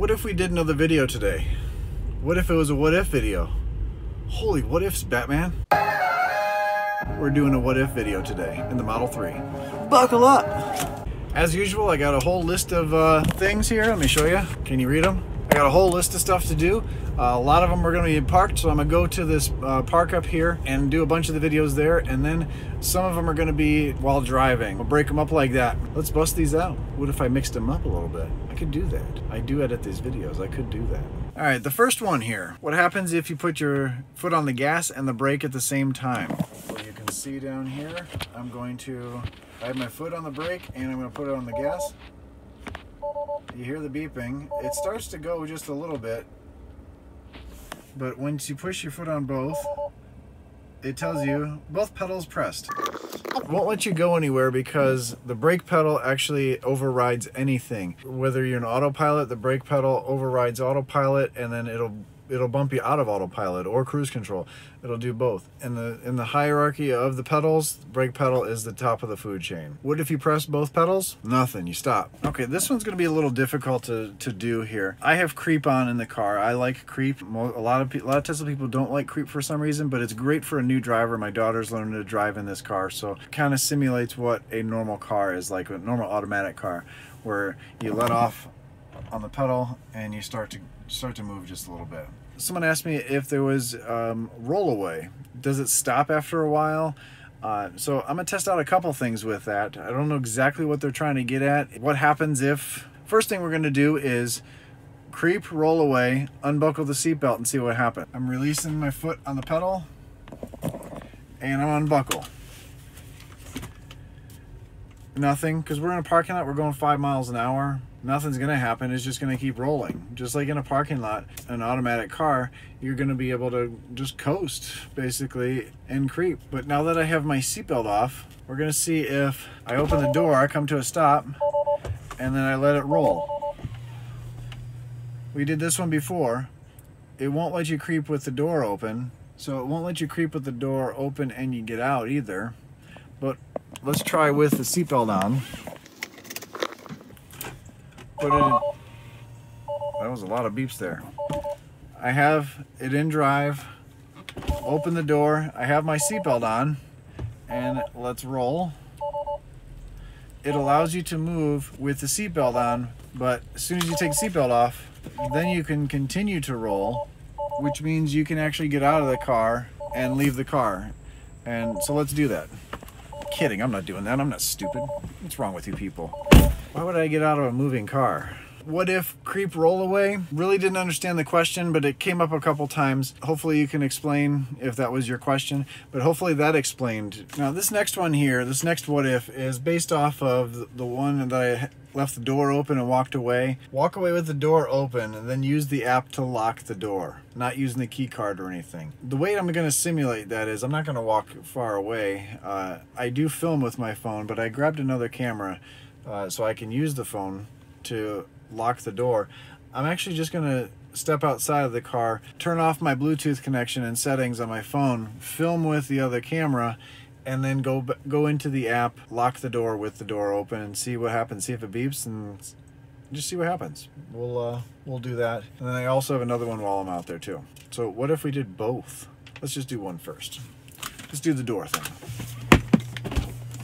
What if we did another video today? What if it was a what if video? Holy what ifs, Batman. We're doing a what if video today in the Model 3. Buckle up! As usual, I got a whole list of uh, things here. Let me show you. Can you read them? Got a whole list of stuff to do. Uh, a lot of them are going to be parked, so I'm going to go to this uh, park up here and do a bunch of the videos there, and then some of them are going to be while driving. I'll break them up like that. Let's bust these out. What if I mixed them up a little bit? I could do that. I do edit these videos. I could do that. All right, the first one here. What happens if you put your foot on the gas and the brake at the same time? Well, you can see down here, I'm going to, I have my foot on the brake and I'm going to put it on the gas. You hear the beeping. It starts to go just a little bit, but once you push your foot on both, it tells you both pedals pressed. It won't let you go anywhere because the brake pedal actually overrides anything. Whether you're in autopilot, the brake pedal overrides autopilot and then it'll it'll bump you out of autopilot or cruise control. It'll do both. In the in the hierarchy of the pedals, brake pedal is the top of the food chain. What if you press both pedals? Nothing, you stop. Okay, this one's gonna be a little difficult to, to do here. I have creep on in the car. I like creep. A lot of a lot of Tesla people don't like creep for some reason, but it's great for a new driver. My daughter's learning to drive in this car, so it kind of simulates what a normal car is like, a normal automatic car, where you let off on the pedal and you start to start to move just a little bit. Someone asked me if there was um, rollaway. Does it stop after a while? Uh, so I'm gonna test out a couple things with that. I don't know exactly what they're trying to get at. What happens if, first thing we're gonna do is creep, roll away, unbuckle the seatbelt and see what happens. I'm releasing my foot on the pedal and I'm unbuckle. Nothing, because we're in a parking lot, we're going five miles an hour nothing's going to happen. It's just going to keep rolling. Just like in a parking lot, an automatic car, you're going to be able to just coast basically and creep. But now that I have my seatbelt off, we're going to see if I open the door, I come to a stop, and then I let it roll. We did this one before. It won't let you creep with the door open. So it won't let you creep with the door open and you get out either. But let's try with the seatbelt on put it in. That was a lot of beeps there. I have it in drive. Open the door. I have my seatbelt on. And let's roll. It allows you to move with the seatbelt on, but as soon as you take the seatbelt off, then you can continue to roll, which means you can actually get out of the car and leave the car. And so let's do that. Kidding, I'm not doing that. I'm not stupid. What's wrong with you people? Why would I get out of a moving car? What if creep rollaway? Really didn't understand the question, but it came up a couple times. Hopefully you can explain if that was your question, but hopefully that explained. Now this next one here, this next what if is based off of the one that I left the door open and walked away. Walk away with the door open and then use the app to lock the door, not using the key card or anything. The way I'm going to simulate that is I'm not going to walk far away. Uh, I do film with my phone, but I grabbed another camera uh, so I can use the phone to lock the door. I'm actually just going to step outside of the car, turn off my Bluetooth connection and settings on my phone, film with the other camera, and then go go into the app, lock the door with the door open, and see what happens. See if it beeps, and just see what happens. We'll uh, we'll do that. And then I also have another one while I'm out there too. So what if we did both? Let's just do one first. Let's do the door thing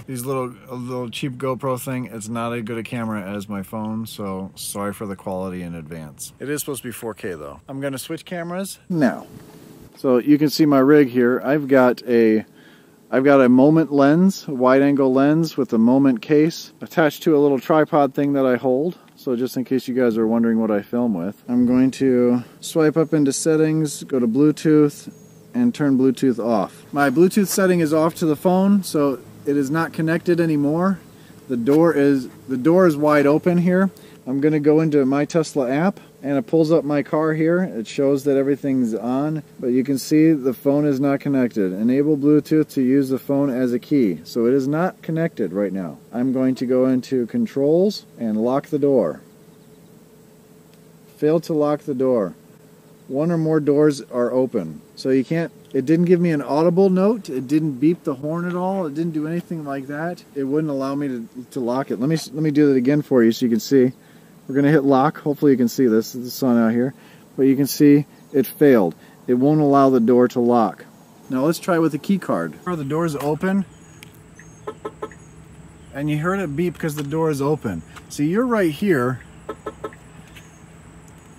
these little little cheap GoPro thing. It's not as good a camera as my phone, so sorry for the quality in advance. It is supposed to be 4K though. I'm gonna switch cameras now. So you can see my rig here. I've got a I've got a moment lens, a wide angle lens with a moment case attached to a little tripod thing that I hold. So just in case you guys are wondering what I film with, I'm going to swipe up into settings, go to Bluetooth, and turn Bluetooth off. My Bluetooth setting is off to the phone, so it is not connected anymore. The door is the door is wide open here. I'm going to go into my Tesla app and it pulls up my car here. It shows that everything's on, but you can see the phone is not connected. Enable Bluetooth to use the phone as a key. So it is not connected right now. I'm going to go into controls and lock the door. Fail to lock the door. One or more doors are open. So you can't it didn't give me an audible note. It didn't beep the horn at all. It didn't do anything like that. It wouldn't allow me to, to lock it. Let me let me do that again for you so you can see. We're going to hit lock. Hopefully you can see this. There's the sun out here. But you can see it failed. It won't allow the door to lock. Now let's try with the key card. The door is open. And you heard it beep because the door is open. See, you're right here.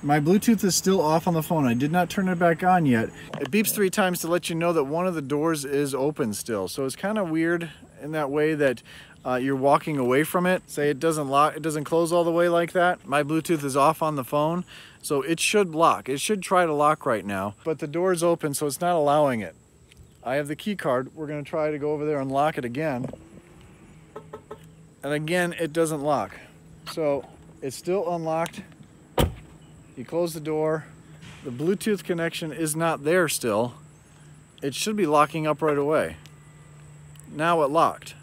My Bluetooth is still off on the phone. I did not turn it back on yet. It beeps three times to let you know that one of the doors is open still. So it's kind of weird in that way that uh, you're walking away from it. Say it doesn't lock, it doesn't close all the way like that. My Bluetooth is off on the phone, so it should lock. It should try to lock right now, but the door is open, so it's not allowing it. I have the key card. We're gonna try to go over there and lock it again. And again, it doesn't lock. So it's still unlocked. You close the door. The Bluetooth connection is not there still. It should be locking up right away. Now it locked.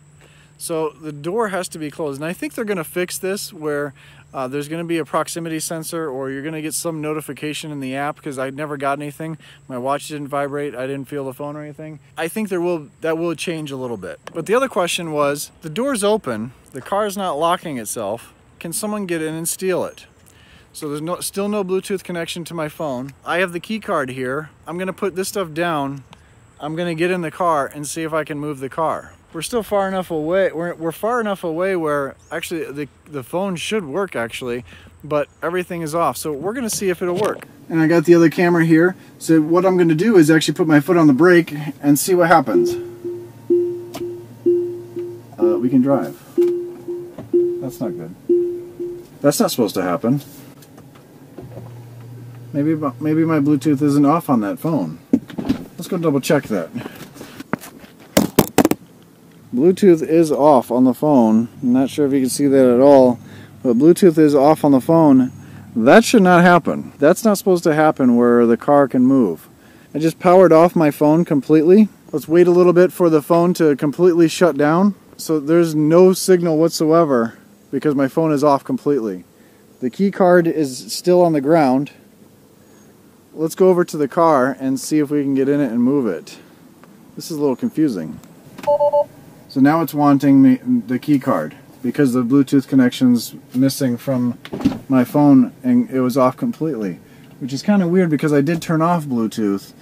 So the door has to be closed. And I think they're going to fix this where uh, there's going to be a proximity sensor or you're going to get some notification in the app because I never got anything. My watch didn't vibrate. I didn't feel the phone or anything. I think there will that will change a little bit. But the other question was the door's open. The car's not locking itself. Can someone get in and steal it? So there's no, still no Bluetooth connection to my phone. I have the key card here. I'm gonna put this stuff down. I'm gonna get in the car and see if I can move the car we're still far enough away. We're, we're far enough away where actually the, the phone should work actually, but everything is off. So we're gonna see if it'll work. And I got the other camera here. So what I'm gonna do is actually put my foot on the brake and see what happens. Uh, we can drive. That's not good. That's not supposed to happen. Maybe, maybe my Bluetooth isn't off on that phone. Let's go double check that. Bluetooth is off on the phone. I'm not sure if you can see that at all, but Bluetooth is off on the phone. That should not happen. That's not supposed to happen where the car can move. I just powered off my phone completely. Let's wait a little bit for the phone to completely shut down. So there's no signal whatsoever because my phone is off completely. The key card is still on the ground. Let's go over to the car and see if we can get in it and move it. This is a little confusing. So now it's wanting me the key card because the Bluetooth connection's missing from my phone and it was off completely, which is kind of weird because I did turn off Bluetooth.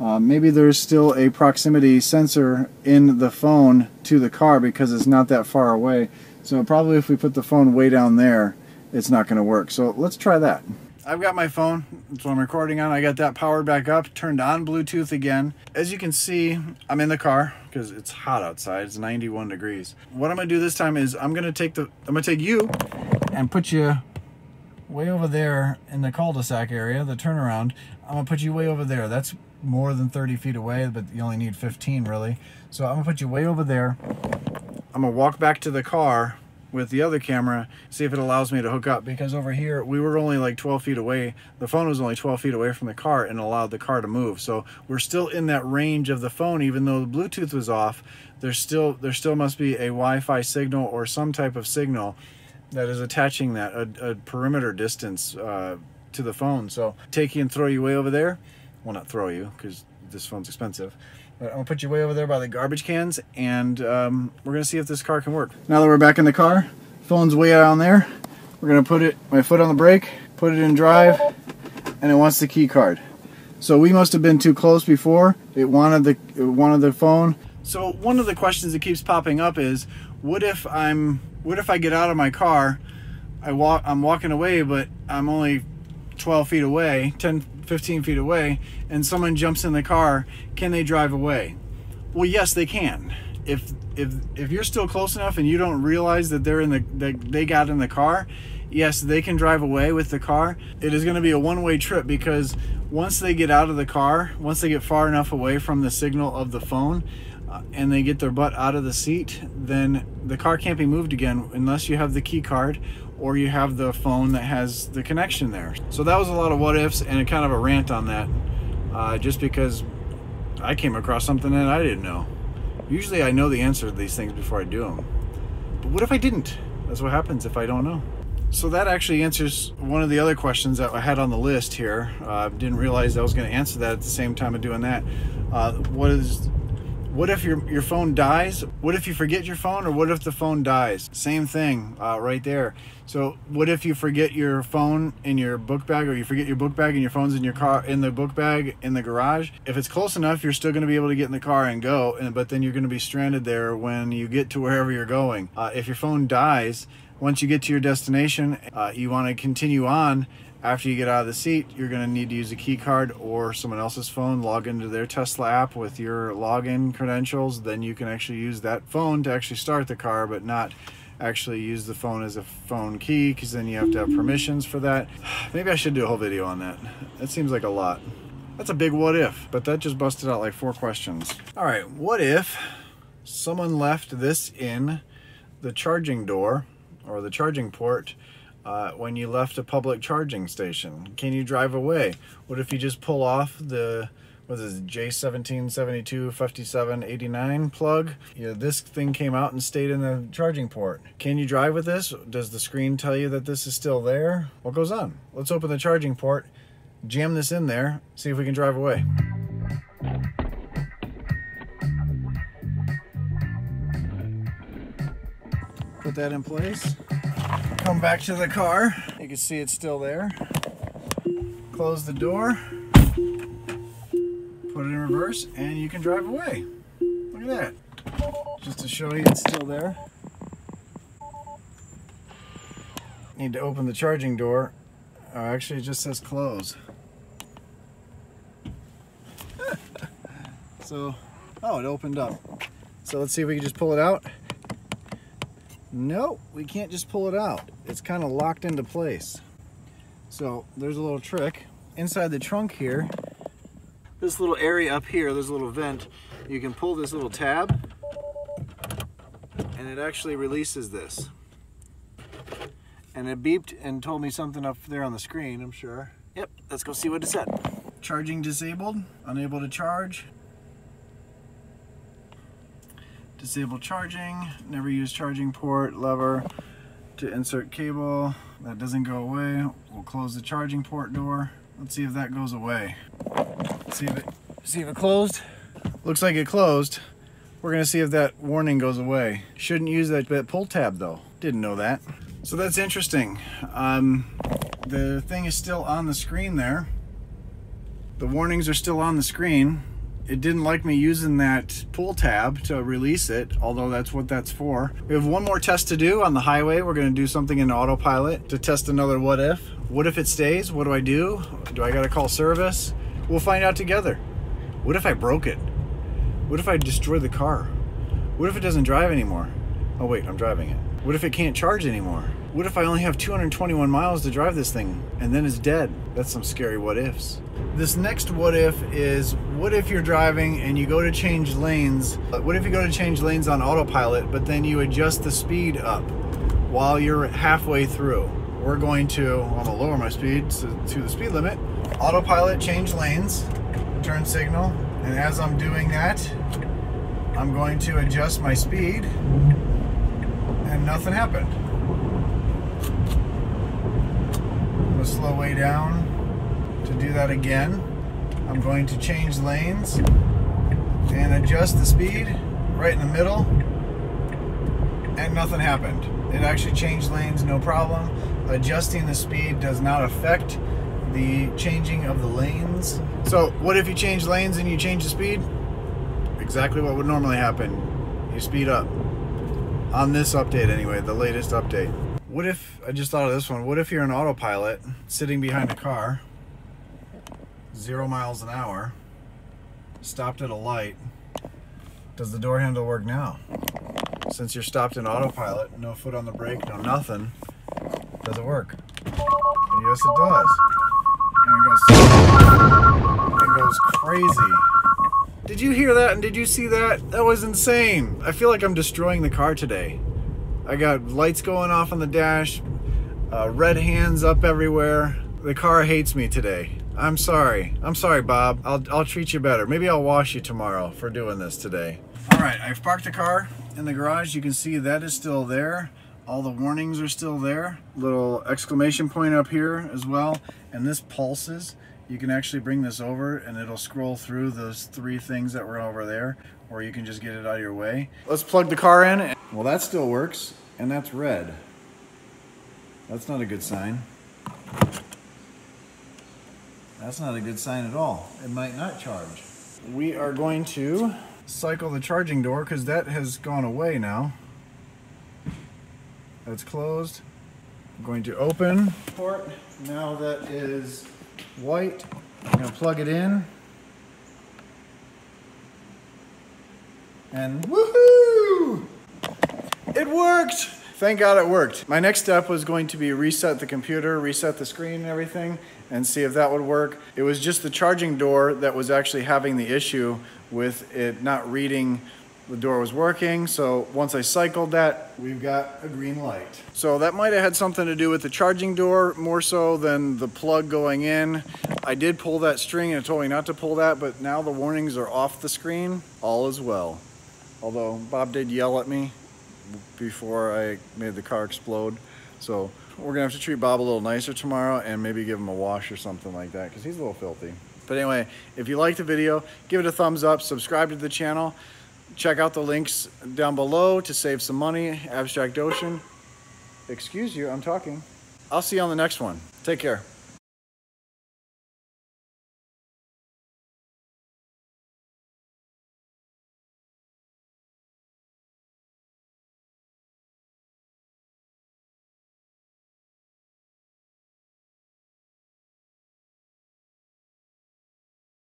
Uh, maybe there's still a proximity sensor in the phone to the car because it's not that far away. So probably if we put the phone way down there, it's not going to work. So let's try that. I've got my phone, what I'm recording on. I got that powered back up, turned on Bluetooth again. As you can see, I'm in the car because it's hot outside. It's 91 degrees. What I'm gonna do this time is I'm gonna take the, I'm gonna take you and put you way over there in the cul-de-sac area, the turnaround. I'm gonna put you way over there. That's more than 30 feet away, but you only need 15 really. So I'm gonna put you way over there. I'm gonna walk back to the car with the other camera, see if it allows me to hook up. Because over here, we were only like 12 feet away. The phone was only 12 feet away from the car and allowed the car to move. So we're still in that range of the phone, even though the Bluetooth was off. There's still there still must be a Wi-Fi signal or some type of signal that is attaching that a, a perimeter distance uh, to the phone. So take you and throw you way over there. Well, not throw you because this phone's expensive. But I'm gonna put you way over there by the garbage cans and um, we're gonna see if this car can work. Now that we're back in the car, phone's way down there. We're gonna put it, my foot on the brake, put it in drive, and it wants the key card. So we must have been too close before. It wanted the, it wanted the phone. So one of the questions that keeps popping up is, what if I'm, what if I get out of my car, I walk, I'm walking away, but I'm only 12 feet away, 10, 15 feet away, and someone jumps in the car, can they drive away? Well, yes, they can. If if if you're still close enough and you don't realize that they're in the that they got in the car, yes, they can drive away with the car. It is going to be a one-way trip because once they get out of the car, once they get far enough away from the signal of the phone, uh, and they get their butt out of the seat, then the car can't be moved again unless you have the key card or you have the phone that has the connection there. So that was a lot of what ifs and a kind of a rant on that, uh, just because I came across something that I didn't know. Usually I know the answer to these things before I do them. But what if I didn't? That's what happens if I don't know. So that actually answers one of the other questions that I had on the list here. I uh, didn't realize I was going to answer that at the same time of doing that. Uh, what is What if your, your phone dies? What if you forget your phone or what if the phone dies? Same thing uh, right there. So what if you forget your phone in your book bag or you forget your book bag and your phone's in your car in the book bag in the garage? If it's close enough, you're still going to be able to get in the car and go, and, but then you're going to be stranded there when you get to wherever you're going. Uh, if your phone dies, once you get to your destination, uh, you want to continue on after you get out of the seat, you're going to need to use a key card or someone else's phone, log into their Tesla app with your login credentials. Then you can actually use that phone to actually start the car, but not actually use the phone as a phone key because then you have to have permissions for that. Maybe I should do a whole video on that. That seems like a lot. That's a big what if, but that just busted out like four questions. All right, what if someone left this in the charging door or the charging port uh, when you left a public charging station? Can you drive away? What if you just pull off the what is it, J1772 5789 plug? Yeah, this thing came out and stayed in the charging port. Can you drive with this? Does the screen tell you that this is still there? What goes on? Let's open the charging port, jam this in there, see if we can drive away. Put that in place come back to the car. You can see it's still there. Close the door, put it in reverse, and you can drive away. Look at that. Just to show you it's still there. Need to open the charging door. Oh, actually, it just says close. so, oh, it opened up. So let's see if we can just pull it out. No, we can't just pull it out. It's kind of locked into place. So there's a little trick. Inside the trunk here, this little area up here, there's a little vent. You can pull this little tab and it actually releases this. And it beeped and told me something up there on the screen, I'm sure. Yep, let's go see what it said. Charging disabled, unable to charge, disable charging, never use charging port, lever to insert cable. That doesn't go away. We'll close the charging port door. Let's see if that goes away. See if it, see if it closed. Looks like it closed. We're gonna see if that warning goes away. Shouldn't use that, pull tab though. Didn't know that. So that's interesting. Um, the thing is still on the screen there. The warnings are still on the screen it didn't like me using that pull tab to release it, although that's what that's for. We have one more test to do on the highway. We're gonna do something in autopilot to test another what if. What if it stays? What do I do? Do I gotta call service? We'll find out together. What if I broke it? What if I destroy the car? What if it doesn't drive anymore? Oh wait, I'm driving it. What if it can't charge anymore? What if I only have 221 miles to drive this thing and then it's dead? That's some scary what ifs. This next what if is what if you're driving and you go to change lanes? Uh, what if you go to change lanes on autopilot, but then you adjust the speed up while you're halfway through? We're going to, I'm gonna lower my speed to, to the speed limit. Autopilot change lanes, turn signal, and as I'm doing that, I'm going to adjust my speed and nothing happened. I'm going to slow way down to do that again. I'm going to change lanes and adjust the speed right in the middle and nothing happened. It actually changed lanes no problem. Adjusting the speed does not affect the changing of the lanes. So what if you change lanes and you change the speed? Exactly what would normally happen. You speed up on this update anyway, the latest update. What if, I just thought of this one, what if you're an autopilot sitting behind a car, zero miles an hour, stopped at a light, does the door handle work now? Since you're stopped in autopilot, no foot on the brake, no nothing, does it work? And yes it does. And it goes, it goes crazy. Did you hear that and did you see that? That was insane. I feel like I'm destroying the car today. I got lights going off on the dash, uh, red hands up everywhere. The car hates me today. I'm sorry. I'm sorry, Bob. I'll, I'll treat you better. Maybe I'll wash you tomorrow for doing this today. All right, I've parked the car in the garage. You can see that is still there. All the warnings are still there. Little exclamation point up here as well. And this pulses you can actually bring this over and it'll scroll through those three things that were over there. or you can just get it out of your way. Let's plug the car in. Well, that still works, and that's red. That's not a good sign. That's not a good sign at all. It might not charge. We are going to cycle the charging door because that has gone away now. That's closed. I'm going to open port. Now that is white. I'm to plug it in. And woohoo! It worked! Thank God it worked. My next step was going to be reset the computer, reset the screen and everything, and see if that would work. It was just the charging door that was actually having the issue with it not reading the door was working. So once I cycled that, we've got a green light. So that might have had something to do with the charging door more so than the plug going in. I did pull that string and it told me not to pull that, but now the warnings are off the screen. All is well. Although Bob did yell at me before I made the car explode. So we're gonna have to treat Bob a little nicer tomorrow and maybe give him a wash or something like that because he's a little filthy. But anyway, if you liked the video, give it a thumbs up, subscribe to the channel, check out the links down below to save some money, Abstract Ocean. Excuse you, I'm talking. I'll see you on the next one. Take care.